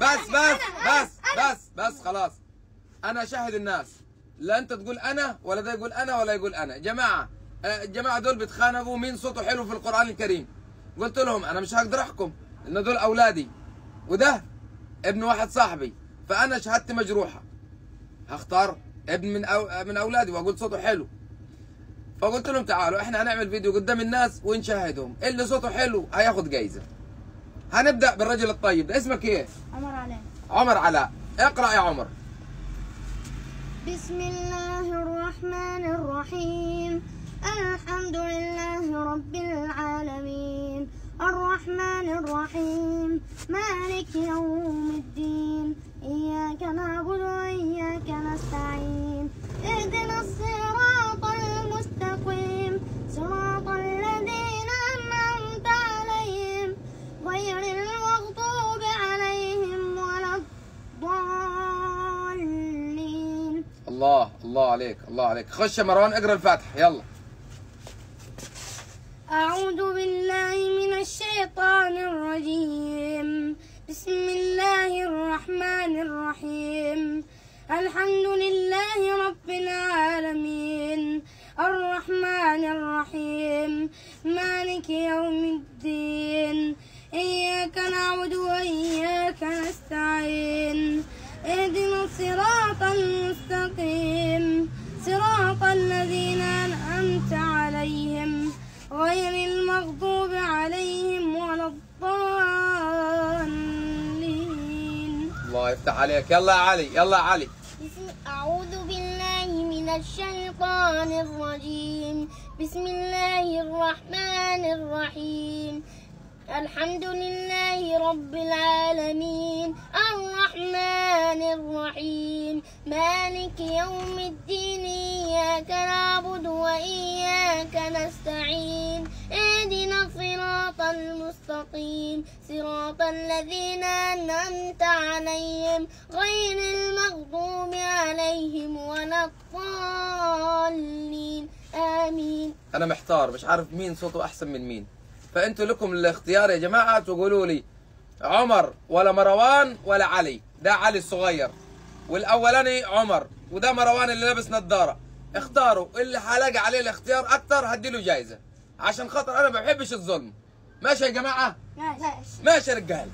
بس بس بس بس بس خلاص. أنا اشاهد الناس. لا أنت تقول أنا ولا ده يقول أنا ولا يقول أنا. جماعة آه، الجماعه دول بيتخانقوا مين صوته حلو في القرآن الكريم. قلت لهم أنا مش هقدر أحكم إن دول أولادي. وده ابن واحد صاحبي. فأنا شهادتي مجروحة. هختار ابن من أو من أولادي وأقول صوته حلو. فقلت لهم تعالوا إحنا هنعمل فيديو قدام الناس ونشاهدهم. اللي صوته حلو هياخد جايزة. هنبدأ بالرجل الطيب. ده اسمك إيه؟ عمر عليه عمر علاء. اقرأ يا عمر. بسم الله الرحمن الرحيم. الحمد لله رب العالمين. الرحمن الرحيم. مالك يوم الله الله عليك الله عليك. خش يا مروان اقرأ الفاتحة. يلا. أعوذ بالله من الشيطان الرجيم. بسم الله الرحمن الرحيم. الحمد لله رب العالمين. الرحمن الرحيم. مالك يوم الدين. الله يفتح عليك. يلا يا علي يلا يا علي أعوذ بالله من الشيطان الرجيم. بسم الله الرحمن الرحيم. الحمد لله رب العالمين. الرحمن الرحيم. مالك يوم الدين. إياك نعبد وإياك نستعين. المستقيم. صراط الذين أنعمت عليهم غير المغضوب عليهم ولا الضالين. آمين. أنا محتار مش عارف مين صوته أحسن من مين. فأنتوا لكم الاختيار يا جماعة تقولوا لي عمر ولا مروان ولا علي. ده علي الصغير. والأولاني عمر وده مروان اللي لابس نظارة. اختاروا اللي هلاقي عليه الاختيار أكتر هديله جايزة. عشان خاطر أنا ما بحبش الظلم. ماشي يا جماعة؟ ماشي. ماشي يا رجال.